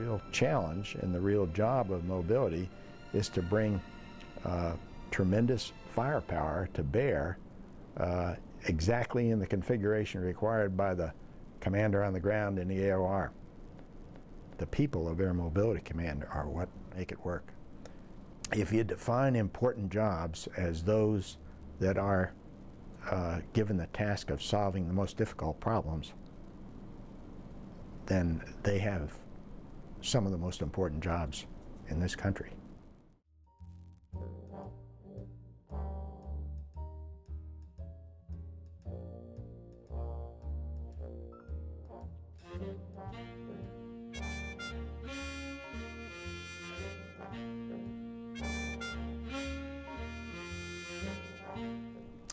real challenge and the real job of mobility is to bring uh, tremendous firepower to bear uh, exactly in the configuration required by the commander on the ground in the AOR. The people of Air Mobility Command are what make it work. If you define important jobs as those that are uh, given the task of solving the most difficult problems, then they have some of the most important jobs in this country.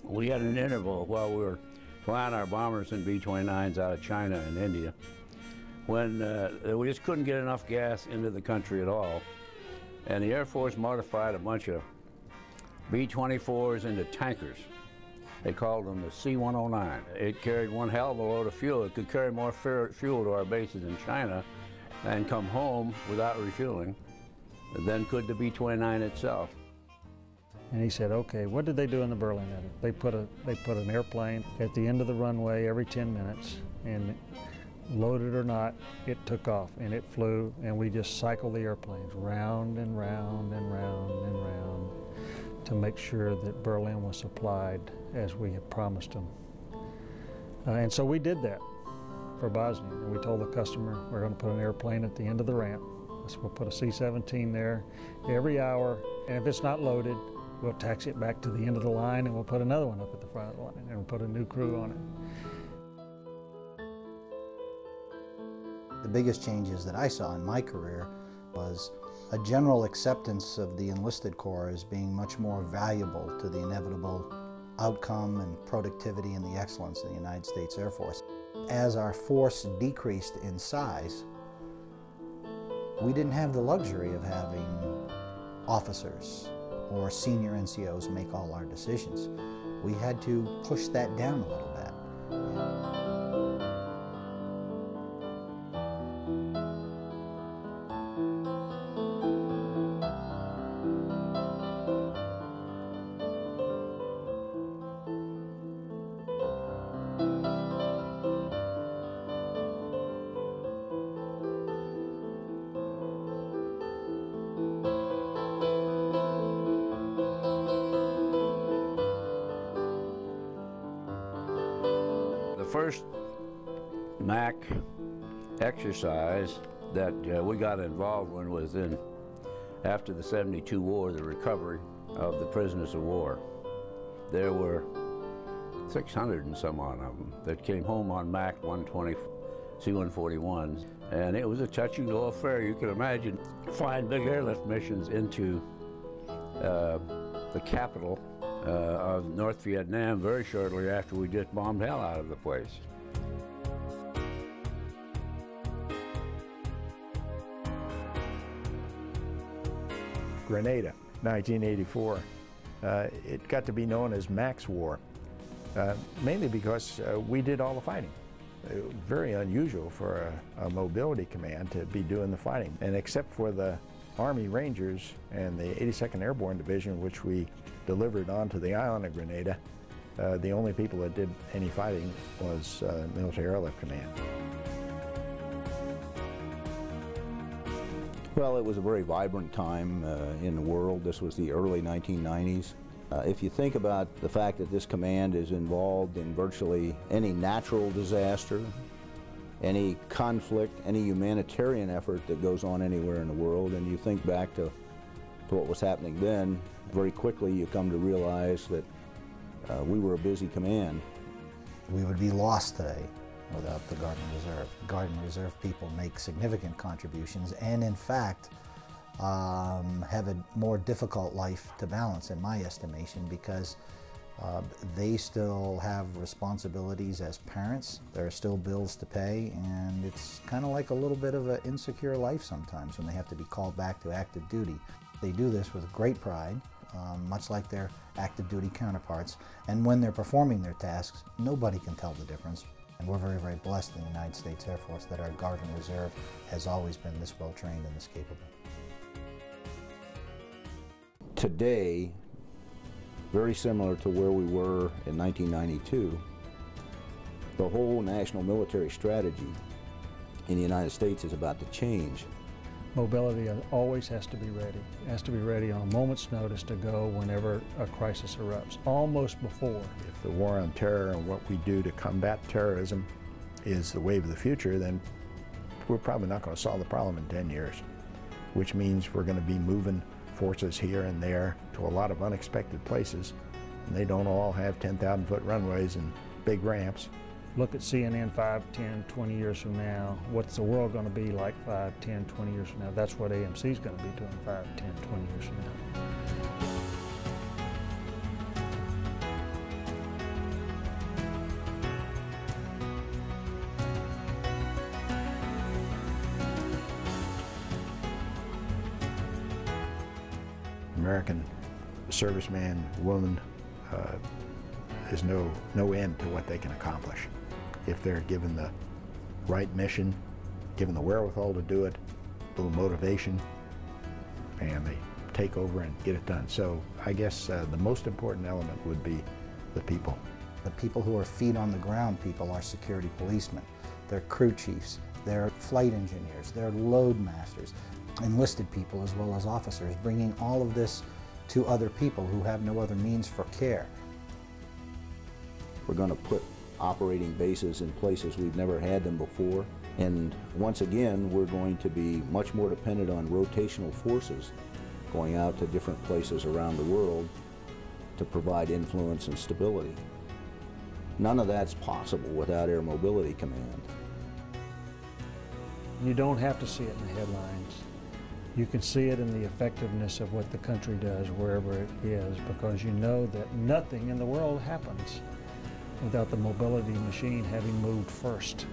We had an interval while we were flying our bombers and B-29s out of China and India when uh, we just couldn't get enough gas into the country at all. And the Air Force modified a bunch of B-24s into tankers. They called them the C-109. It carried one hell of a load of fuel. It could carry more fuel to our bases in China and come home without refueling than could the B-29 itself. And he said, okay, what did they do in the Berlin? They put, a, they put an airplane at the end of the runway every 10 minutes, and loaded or not, it took off and it flew, and we just cycled the airplanes round and round and round and round to make sure that Berlin was supplied as we had promised them. Uh, and so we did that for Bosnia. And we told the customer we're going to put an airplane at the end of the ramp. So we'll put a C-17 there every hour, and if it's not loaded, we'll taxi it back to the end of the line and we'll put another one up at the front of the line and we'll put a new crew on it. The biggest changes that I saw in my career was a general acceptance of the enlisted corps as being much more valuable to the inevitable outcome and productivity and the excellence of the United States Air Force. As our force decreased in size, we didn't have the luxury of having officers or senior NCOs make all our decisions. We had to push that down a little bit. First MAC exercise that uh, we got involved in was in after the 72 war, the recovery of the prisoners of war. There were 600 and some odd of them that came home on MAC 120 C-141s. And it was a touching go affair. You can imagine flying big airlift missions into uh, the capital of North Vietnam very shortly after we just bombed hell out of the place. Grenada, 1984. Uh, it got to be known as MAC's War, uh, mainly because uh, we did all the fighting. Was very unusual for a, a, mobility command to be doing the fighting. And except for the Army Rangers and the 82nd Airborne Division, which we delivered onto the island of Grenada, uh, the only people that did any fighting was uh, Military Airlift Command. Well, it was a very vibrant time uh, in the world. This was the early 1990s. Uh, if you think about the fact that this command is involved in virtually any natural disaster, any conflict, any humanitarian effort that goes on anywhere in the world, and you think back to, to what was happening then, very quickly you come to realize that uh, we were a busy command. We would be lost today without the Guard and Reserve. Guard and Reserve people make significant contributions and in fact um, have a more difficult life to balance in my estimation because uh, they still have responsibilities as parents. There are still bills to pay, and it's kind of like a little bit of an insecure life sometimes when they have to be called back to active duty. They do this with great pride, um, much like their active duty counterparts, and when they're performing their tasks, nobody can tell the difference And we're very, very blessed in the United States Air Force that our Guard and Reserve has always been this well trained and this capable. Today, very similar to where we were in 1992, the whole national military strategy in the United States is about to change. Mobility always has to be ready. It has to be ready on a moment's notice to go whenever a crisis erupts, almost before. If the war on terror and what we do to combat terrorism is the wave of the future, then we're probably not going to solve the problem in 10 years, which means we're going to be moving forces here and there to a lot of unexpected places, and they don't all have 10,000 foot runways and big ramps. Look at CNN 5, 10, 20 years from now. What's the world going to be like 5, 10, 20 years from now? That's what AMC is going to be doing 5, 10, 20 years from now. American serviceman, woman, uh, there's no, no end to what they can accomplish if they're given the right mission, given the wherewithal to do it, a little motivation, and they take over and get it done. So I guess uh, the most important element would be the people. The people who are feet on the ground people are security policemen. They're crew chiefs, they're flight engineers, they're load masters, enlisted people as well as officers, bringing all of this to other people who have no other means for care. We're going to put operating bases in places we've never had them before. And once again, we're going to be much more dependent on rotational forces going out to different places around the world to provide influence and stability. None of that's possible without Air Mobility Command. You don't have to see it in the headlines. You can see it in the effectiveness of what the country does wherever it is because you know that nothing in the world happens without the mobility machine having moved first.